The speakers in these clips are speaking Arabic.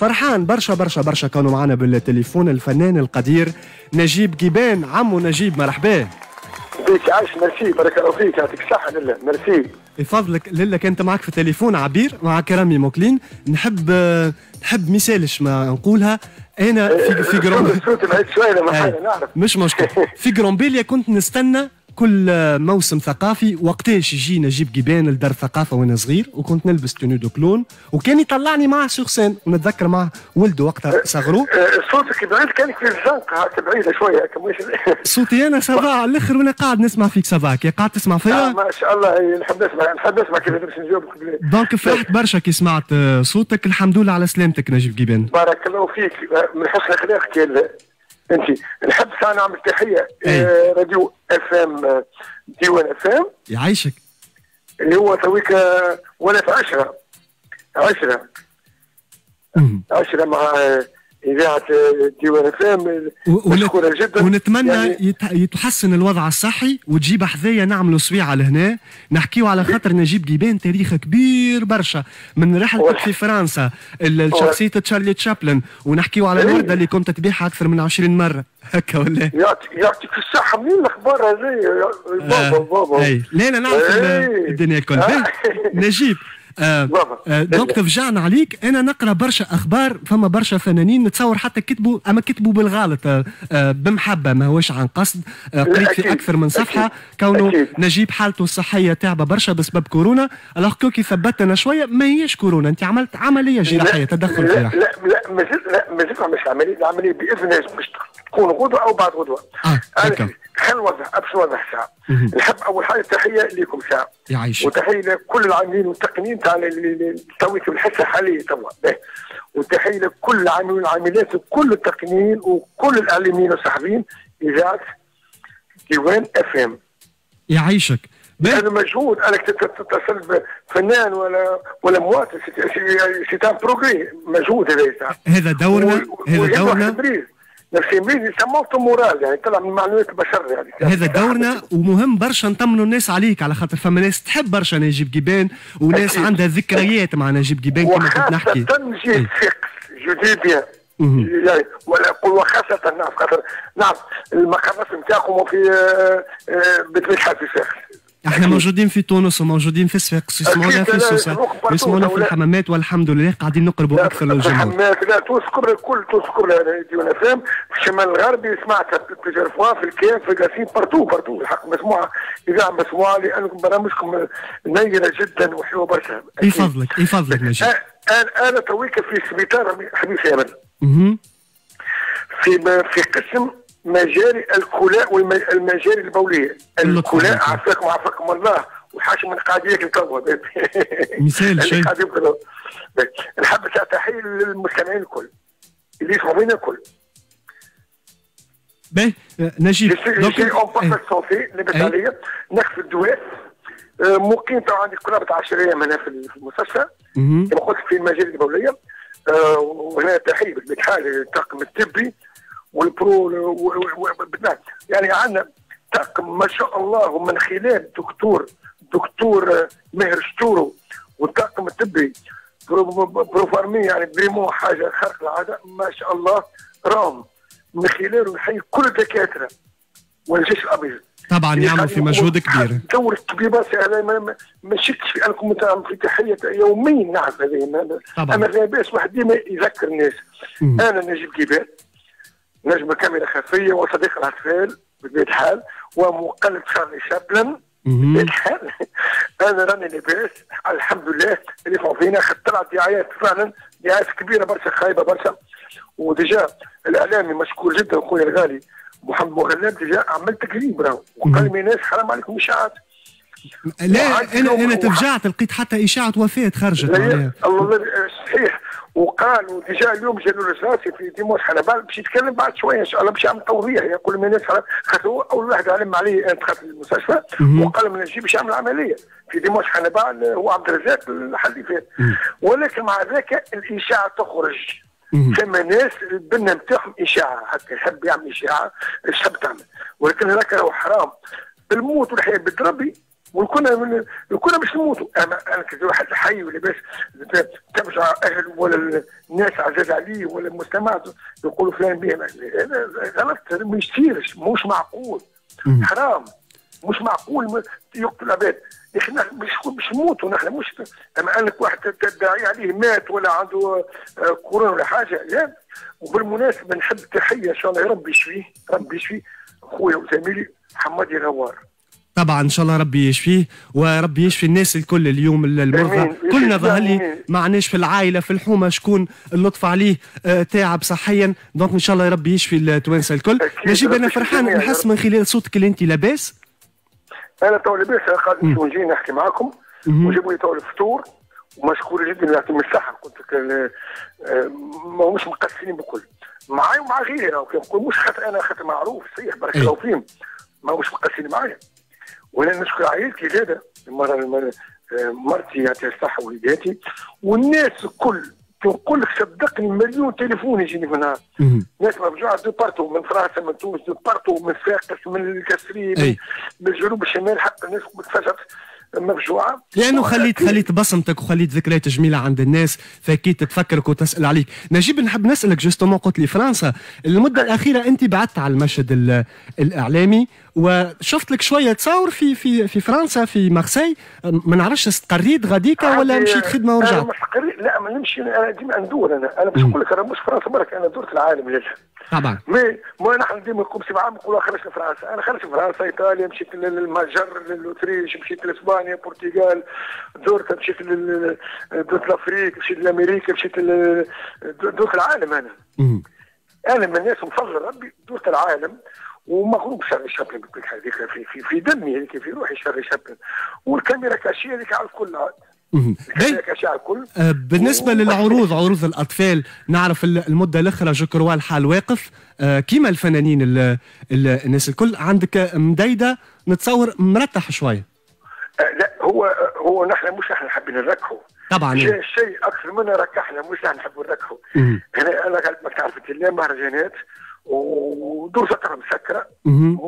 فرحان برشا برشا برشا كانوا معنا بالتليفون الفنان القدير نجيب ڨيبان. عمو نجيب مرحبا. بيك عايش ميرسي بارك الله فيك يعطيك الصحة لله ميرسي. بفضلك لله كنت معك في التليفون عبير مع كرامي موكلين. نحب نحب مثالش ما نقولها. أنا في في جرون مش مشكل. في ڨرمبالية كنت نستنى كل موسم ثقافي وقتاش يجي نجيب ڨيبان لدار الثقافه وأنا صغير وكنت نلبس tenue de clown وكان يطلعني معاه sur scène ونتذكر معاه ولده وقتها صغرو. صوتك بعيد كانك في الزنقه بعيدة شوية صوتي أنا ça va على الآخر وأنا قاعد نسمع فيك ça va كي قاعد تسمع فيا؟ آه ما شاء الله نحب نسمع نحب نسمع كيف باش نجاوبك donc فرحت برشا كي سمعت صوتك الحمد لله على سلامتك نجيب ڨيبان بارك الله فيك. من حسن اخلاقك أنت نحب ساعه نعمل تحيه آه راديو إف إم ديوان إف إم. يعيشك اللي هو تويك ولا في 10 10 10 مع إذاعة ديوان اف مشكورة جدا. ونتمنى يعني يتحسن الوضع الصحي وتجيب حذايا نعملوا سويعه لهنا. نحكيو على خاطر نجيب ڨيبان تاريخ كبير برشا. من رحلتك في فرنسا شخصيه تشارلي تشابلن. ونحكيو على الورده اللي كنت تبيعها أكثر من 20 مرة. هكا ولا؟ يعطيك الصحة منين الأخبار هذه. بابا بابا. إي. لا لا نعرف الدنيا الكل. نجيب. آه آه donc تفجعنا عليك أنا نقرأ برشا أخبار فما برشا فنانين نتصور حتى كتبوا أما كتبوا بالغلط آه آه بمحبة ما هوش عن قصد آه قريت في أكثر من صفحة كونه نجيب حالته الصحية تعبة برشا بسبب كورونا alors que كي ثبتنا شوية ما هيش كورونا أنت عملت عملية جراحيه تدخل جراحي لا لا مازلت لا مازلت مش عملية العملية بإذن الله باش تكون غدوة أو بعد غدوة. آه خلينا نوضح باش نوضح ساعه نحب اول حاجة تحيه لكم ساعه يعيشك وتحيه لكل العاملين والتقنيين تاع توي في الحصه الحاليه توا وتحيه لكل العاملين والعاملات وكل التقنيين وكل الاعلاميين والصحفيين اذاعه ديوان اف ام يعيشك هذا مجهود انك تتصل بفنان ولا ولا مواطن سي ان بروغري مجهود هذا هذا دورنا هذا دورنا سموته مورال يعني طلع من معلومات البشر يعني. هذا دورنا ومهم برشا نطمنوا الناس عليك على خاطر فما ناس تحب برشا نجيب جيبان وناس أكيد. عندها ذكريات مع نجيب جيبان كما كنت نحكي. وخاصة نجيب ثق جو دي بيان يعني ولا أقول وخاصة نعم خاطر نعم المقرات نتاعكم في بيت مدحت في الشيخ إحنا موجودين في تونس وموجودين في السفاق يسمعونا في سوسة يسمعونا في الحمامات والحمد لله قاعدين نقربوا أكثر للجمهور. الحمامات لا تونس كبر الكل تونس فهم في الشمال الغربي سمعتها بليزيور فوا في الكيان في القاسين بارتو بارتو الحق مسموعة إذاعة مسموعة لأنكم برامجكم نيره جدا وحلوة برشا. يفضلك يفضلك نجيب أنا أنا تويك في سبيطار حبيبي يا في في قسم مجاري الكلاء والمجاري البوليه الكلاء عافاكم عافاكم الله. وحاشم من ياكل توا مثال شيء نحب تحية للمستمعين الكل. اللي يسمعوا فينا الكل. باهي نجيب. donc en parfaite santé لاباس عليا ناخذ الدواء مقيم تو عندي قرابه 10 أيام هنا في المستشفى كما قلت في المجال البوليه وهنا تحيه بالحال الطاقم الطبي والبرو يعني عندنا طاقم ما شاء الله من خلال دكتور دكتور ماهر شتورو والطاقم الطبي بروفارمي يعني vraiment حاجة خارق العادة ما شاء الله راهم من خلاله نحيي كل الدكاترة والجيش الأبيض. طبعا يعمل في مجهود كبير. دور الطبيبات هذا ما, ما شكش في أنكم في تحية يوميا نعرف هذه طبعا. اما لا باس واحد ديما يذكر الناس أنا نجيب ڨيبان نجم كاميرا خفية وصديق الأطفال بطبيعه الحال ومقلد شارلي شابلن. بطبيعه الحال أنا راني لاباس. الحمد لله. اللي فينا طلعت دعايات فعلا. دعايات كبيرة برشا خايبة برشا. و déjà الإعلامي مشكور جدا خويا الغالي محمد مغلب déjà عمل تقريب راهو. وقال لي ناس حرام عليكم إشاعات. لا أنا أنا تفجعت لقيت حتى إشاعة وفاة خرجت الله صحيح. وقالوا déjà اليوم جالوا راسي في ديموس حنبال باش يتكلم بعد شوية ان شاء الله باش يعمل توضيح يقول من الناس خاطر هو أول واحد علم عليه دخلت في المستشفى وقال من نجيب باش يعمل عملية. في ديموس حنبال هو عبد الرزاق الحل اللي فات ولكن مع ذاك الإشاعة تخرج. ثم ناس البنه نتاعهم إشاعة. هكا يحب يعمل إشاعة إيش تحب تعمل. ولكن هذاك راهو حرام. الموت والحياة بتربي وكنا كنا باش نموتوا أنا كنت واحد حي ولا باش ترجع أهل ولا الناس عزاز عليه ولا المجتمع يقولوا فلان به غلط ما يصيرش مش معقول. حرام. مش معقول. يقتل العباد أخي مش مش نموتوا نحن مش أما أنك واحد تدعي عليه مات ولا عنده آه، كورونا ولا حاجة لا. وبالمناسبة نحب تحية إن شاء الله. يا ربي يشفيه. ربي يشفيه. خويا وزميلي محمد الغوار. طبعا إن شاء الله ربي يشفيه وربي يشفي الناس الكل اليوم المرضى. كلنا ظهر لي معناش في العائلة في الحومة شكون اللطف عليه آه تعب صحيا. donc إن شاء الله ربي يشفي التوانسة الكل. نجيب أنا فرحان نحس من خلال صوتك اللي أنت لاباس. أنا تو لاباس قاعد نجي نحكي معكم وجابوا لي تو الفطور. ومشكور جدا يعطيهم الصحه قلت لك آه، ما مش مقصرين بكل. معاي ومع غيري مش خاطر أنا خاطر معروف صحيح بارك الله فيهم. ما مش مقصرين معايا. وأنا نشكر عائلتي زاده. المره مرتي يعطيها الصحه وليداتي. والناس الكل نقول لك صدقني مليون تليفون يجيني في النهار ناس مفجوعه de partout من فرنسا من تونس de partout من صفاقس من القصرين من الجنوب الشمال حتى الناس تفاجأت مفجوعة. لأنه خليت خليت بصمتك وخليت ذكريات جميلة عند الناس فأكيد تتفكرك وتسأل عليك. نجيب نحب نسألك justement قلت لي فرنسا المدة الأخيرة أنت بعدت على المشهد الإعلامي وشفت لك شوية تصاور في في في فرنسا في مارسي. ما نعرفش استقريت غاديكا ولا مشيت خدمة ورجعت؟ لا ما نمشي أنا ديما ندور أنا. أنا باش نقول لك أنا مش فرنسا برك أنا دورت العالم لله طبعا mais ما نحن ديما نقوم عام نقولوا خرجت فرنسا. أنا خرجت فرنسا إيطاليا مشيت للمجر لل Autriche مشيت لإسبانيا البرتغال دورت مشيت دورت l'Afrique مشيت لأمريكا مشيت دورت العالم أنا. أنا من الناس مفضل ربي دورت العالم ومغروب شر شابلن هذيك في في في دمي هذيك في روحي شر شابلن والكاميرا كاشية هذيك على الكل. آه، بالنسبة للعروض عروض الأطفال نعرف المدة الأخرى جو كروا الحال واقف. آه، كيما الفنانين ال ال الناس الكل عندك مديدة نتصور مرتح شوية آه، لا هو هو نحن مش نحن حابين نركحوا طبعا. شيء أكثر منا ركحنا مش نحن نحب نركحوا هنا أنا قلت ما تعرف الله مهرجانات ودور فتره مسكره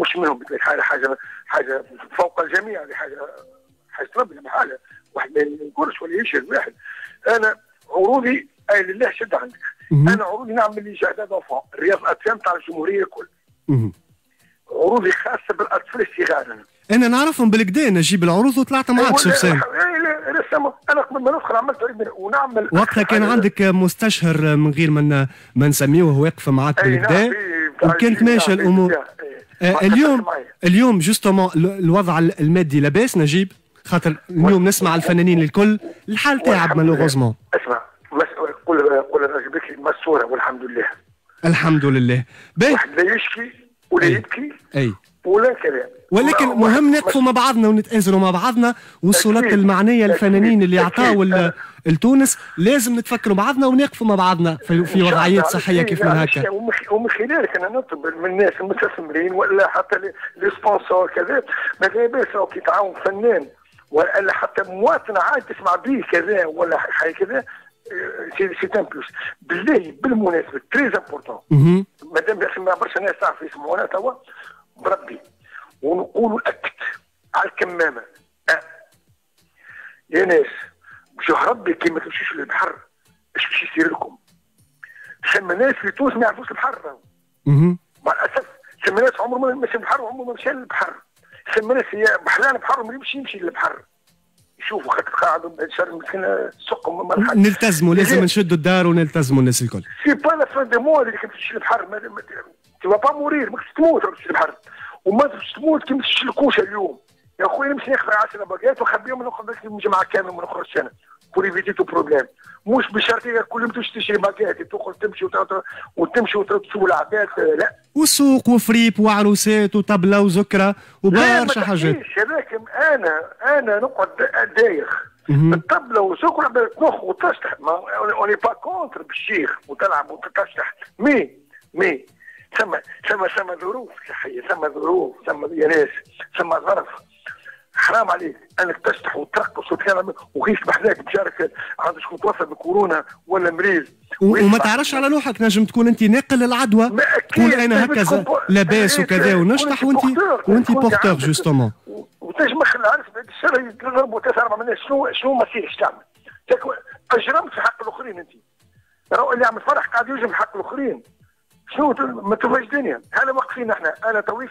مش منهم حاجة حاجة حاجة فوق الجميع هذه حاجة حاجة ربنا بحاله واحد ما ينكرش ولا يشهد واحد. أنا عروضي أي لله شد عندك. أنا عروضي نعمل لي شهاده ضفاء رياض الأطفال تاع الجمهورية الكل. عروضي خاصه بالأطفال الصغار أنا. أنا نعرفهم بالكدا نجيب العروض وطلعت معك سوسان أنا قبل ما ندخل عملت ونعمل وقتها كان عندك مستشهر من غير ما ما نسميوه واقف معك بالكدا نعم، وكانت ماشية الأمور. آه اليوم اليوم justement الوضع المادي لاباس نجيب. خاطر اليوم نسمع الفنانين الكل الحال تاعب malheureusement اسمع قول قول راجبك مستورة والحمد لله. الحمد لله. باهي. واحد لا يشكي ولا يبكي أي. ولا كلام. ولكن مهم نقفوا مع بعضنا ونتآزروا مع بعضنا. والصولات المعنية الفنانين اللي عطاوا لتونس لازم نتفكروا بعضنا ونقفوا مع بعضنا في, في وضعيات صحية كيف من هكا. ومن خلالك أنا نطلب من الناس المستثمرين ولا حتى les sponsors كذا. ما باس كي تعاون فنان. ولا حتى مواطن عادي تسمع به كذا ولا حاجة كذا c'est c'est un plus بالله بالمناسبة très important مادام برشا ناس تعرف يسمعونا توا بربي. ونقولوا أكد على الكمامة. أه. يا ناس بشو ربي كي ما تمشيش للبحر إيش باش يصير لكم؟ ثم ناس في تونس ما يعرفوش البحر. مع الأسف ثم ناس عمره ما مشى البحر وعمره ما مشى للبحر. ثم بحلال بحر ما يمشي يمشي للبحر. يشوفوا خاطر قاعدوا شر مسكين سوق نلتزموا لازم نشدوا الدار ونلتزموا الناس الكل. c'est pas la fin du monde اللي تمشي للبحر tu vas mourir ما تموت تمشي للبحر وما تموت كي تمشي الكوشه اليوم. يا خويا نمشي ناخذ 10 baguettes ونخبيهم ونخرج الجمعه كامل ما نخرجش أنا pour éviter tout problème. مش بشرط كل يوم تشتري باكيت تدخل تمشي وتمشي وتسوق العباد لا. وسوق وفريب وعروسات وطبلة وذكرى وبرشا حاجات هذاك أنا أنا نقعد دايخ. وسوق والعباد تنخ وتشطح اوني با كونتر بالشيخ. وتلعب وتشطح مي مي. ثم ثم ثم ظروف. صحيه ثم ظروف. ثم يا ناس. ثم ظرف. حرام عليك. أنك تشطح وترقص وتكلم وكيف بحذاك تشارك عندك شكون توفى بكورونا ولا مريض. وما تعرفش على روحك نجم تكون أنت ناقل العدوى. تقول أنا هكذا. لاباس وكذا ونشطح وانت وأنت بورتور جوستومون. تنجم عارف بعد الشر يضربوا ثلاثة أربعة من شنو شنو مصير إيش تعمل؟ أجرمت في حق الآخرين أنت. راهو اللي عمل فرح قاعد يجرم في حق الآخرين. شنو ما تبغاش الدنيا. هذا واقفين إحنا أنا تويك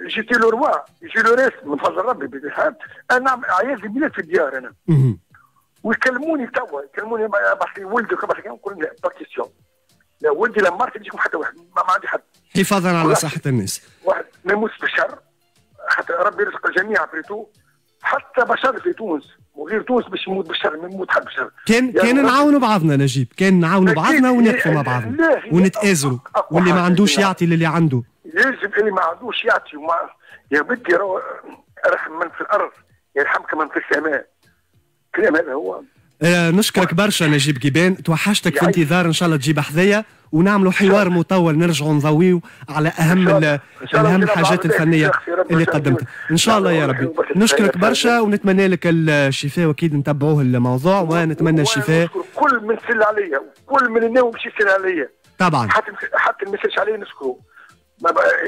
جيتي لو روا يجي لو ريس من فضل ربي بالحال أنا عيال في البلاد في الديار أنا ويكلموني توا يكلموني باش ولدك باش نقول لا با لا ولدي لا مرتي تجيكم حتى واحد ما, ما عندي حد حفاظا على صحة الناس؟ واحد ما يموتش بالشر حتى ربي يرزق الجميع بريتو حتى بشر في تونس وغير تونس باش يموت بالشر ما يموت حد بالشر كان يعني كان نعاونوا بعضنا نجيب. كان نعاونوا بعضنا ونقفوا مع بعضنا. ونتآزروا. واللي ما عندوش يعطي للي عنده. يجب اللي ما عندوش يعطي. وما يا بدي رحم من في الأرض يرحمك من في السماء. الكلام هذا هو نشكرك برشا نجيب ڨيبان. توحشتك في انتظار إن شاء الله تجيب حذايا ونعملوا حوار مطول نرجعوا نضويو على أهم أهم الحاجات الفنية اللي قدمتها. إن شاء الله يا ربي. نشكرك برشا ونتمنى لك الشفاء وأكيد نتبعوه الموضوع ونتمنى الشفاء. كل من سل عليا. كل من النوم باش يسال عليا. طبعا. حتى حتى ما عليا نشكره.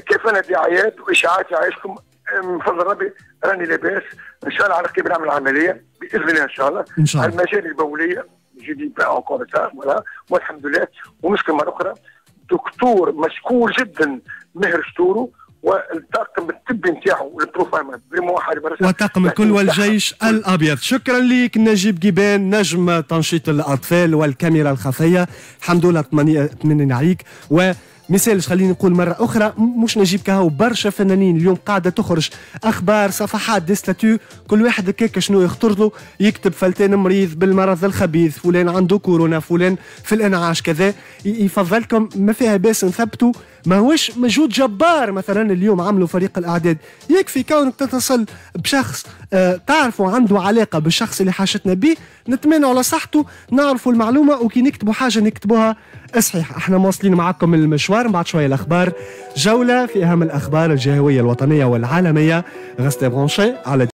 كيف أنا دعايات وإشاعات يعيشكم من فضل ربي راني لاباس. إن شاء الله على قريب نعمل عمليه بإذن الله إن شاء الله. إن شاء الله. المجال البولية جديد بقى انكور فوالا. والحمد لله. ونشكر مرة أخرى. دكتور مشكور جدا مهر شتورو والطاقم الطبي نتاعو البروفايم وطاقم الكل والجيش الأبيض. شكرا لك نجيب جيبان نجم تنشيط الأطفال والكاميرا الخفية. الحمد لله طمنين عليك. و مثالش خليني نقول مرة أخرى مش نجيب كهو برشا فنانين اليوم قاعدة تخرج. أخبار صفحات ديستاتيو كل واحد هكاك شنو يخطر له؟ يكتب فلتان مريض بالمرض الخبيث فلان عنده كورونا فلان في الإنعاش كذا. يفضلكم ما فيها باس نثبتوا. ما هوش مجهود جبار مثلا اليوم عملوا فريق الأعداد. يكفي كونك تتصل بشخص آه تعرفوا عنده علاقة بالشخص اللي حاجتنا به نتمنى على صحته نعرفوا المعلومة وكي نكتبوا حاجة نكتبوها. صحيح إحنا مواصلين معكم المشوار بعد شوية الأخبار. جولة في أهم الأخبار الجهوية الوطنية والعالمية. غستي برونشي على